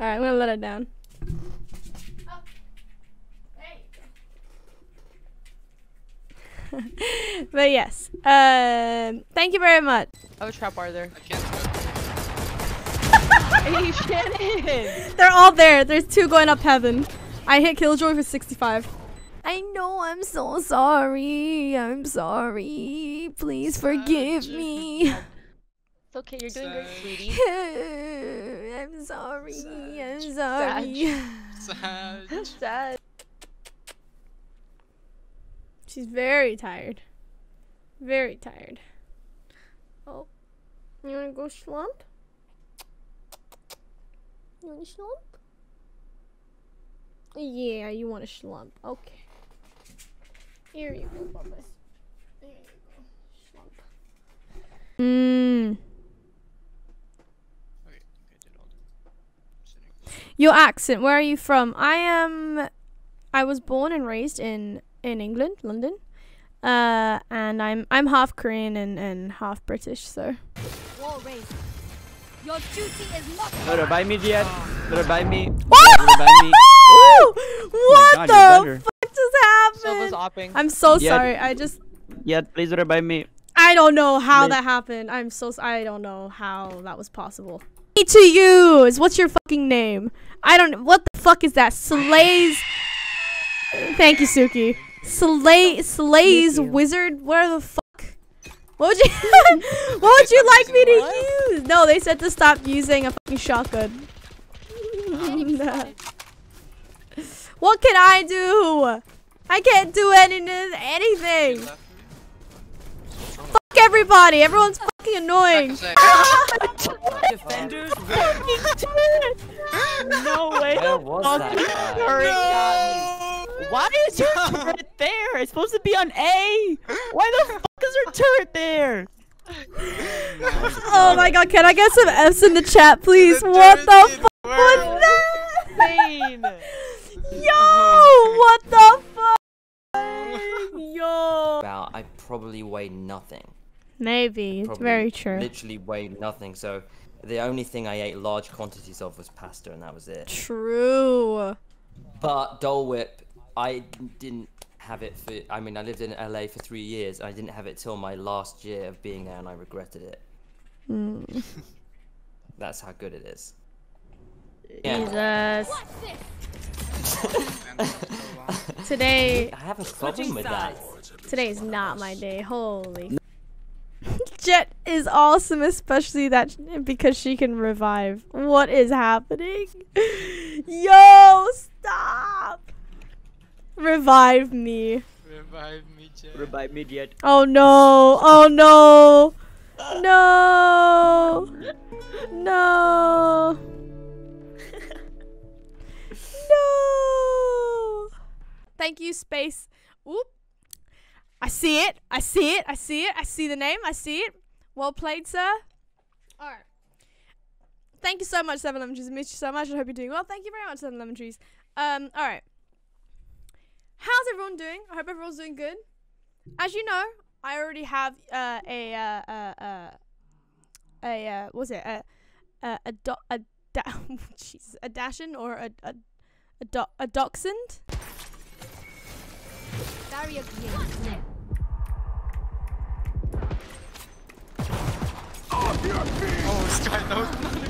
Alright, I'm gonna let it down. but yes, um, thank you very much. Oh, trap bar there. I can't hey, Shannon! They're all there. There's two going up heaven. I hit Killjoy for 65. I know I'm so sorry. I'm sorry. Please forgive me. It's okay, you're doing great, sweetie. I'm sorry. I'm Sag. sorry. Sad. Sad. She's very tired. Very tired. Oh. You wanna go slump? You wanna slump? Yeah, you wanna slump. Okay. Here you go, Bubba. There you go. Slump. Mmm. Okay, okay, did all the sitting. Your accent, where are you from? I am I was born and raised in in England, London. Uh and I'm I'm half Korean and, and half British, so War. Your duty is not No, revive me, Jihad. No, revive me. What? Revive me. what God, the fuck just happened? I'm so Yeah. sorry. I just Yeah, please revive me. I don't know how Please. that happened. I'm so I don't know how that was possible. Me to use. What's your fucking name? I don't. Know what the fuck is that? Slays. Thank you, Suki. Slay Slays wizard. Where the fuck? What would you? what would you like me to use? No, they said to stop using a fucking shotgun. what can I do? I can't do any anything. You left me? What's wrong? Fuck everybody. Everyone's fucking annoying. Back a sec. Defenders No way. Where was fuck that is guy? turret got me? Why is your turret there? It's supposed to be on A. Why the fuck is your turret there? Oh my god, can I get some F's in the chat, please? The What the didn't fuck was work. that? Insane. Yo, what the fuck? Yo. About I probably weigh nothing. Maybe, it's very true. Literally weighed nothing. So the only thing I ate large quantities of was pasta, and that was it. True. But Dole Whip, I didn't have it for. I mean, I lived in LA for three years. I didn't have it till my last year of being there, and I regretted it. Hmm. That's how good it is. Yeah. Jesus. Today, I have a problem with that. today is not my day. Holy. Jett is awesome, especially that because she can revive. What is happening? Yo, stop! Revive me. Revive me, Jay. Revive me, Jihad. Oh no! Oh no! No! No! No! Thank you, Space. Oop. I see it. I see it. I see it. I see the name. I see it. Well played, sir. Alright. Thank you so much, Seven Lemon Trees. I missed you so much. I hope you're doing well. Thank you very much, Seven Lemon Trees. Um, alright. How's everyone doing? I hope everyone's doing good. As you know, I already have uh, a uh, uh, uh, a uh, what's it a a a, do- a da- Jesus a Dashin or a a a, do- a Dachshund. 어우 진짜 잘 나오셨나?